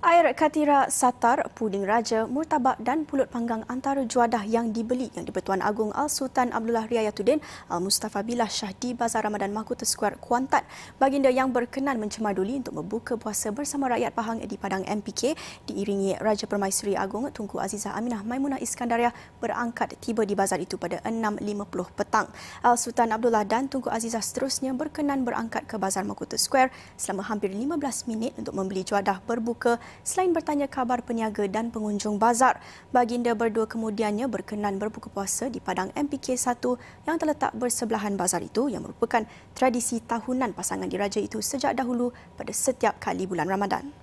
Air katira satar, puding raja, murtabak dan pulut panggang antara juadah yang dibeli yang di-Pertuan Agong Al-Sultan Abdullah Riayatuddin Al-Mustafa Billah Shah di Bazar Ramadan Mahkota Square Kuantan. Baginda yang berkenan mencemar duli untuk membuka puasa bersama rakyat Pahang di Padang MPK diiringi Raja Permaisuri Agong Tunku Azizah Aminah Maimunah Iskandaria berangkat tiba di bazar itu pada 6.50 petang. Al-Sultan Abdullah dan Tunku Azizah seterusnya berkenan berangkat ke Bazar Mahkota Square selama hampir 15 minit untuk membeli juadah berbuka selain bertanya khabar peniaga dan pengunjung bazar. Baginda berdua kemudiannya berkenan berbuka puasa di Padang MPK 1 yang terletak bersebelahan bazar itu yang merupakan tradisi tahunan pasangan diraja itu sejak dahulu pada setiap kali bulan Ramadan.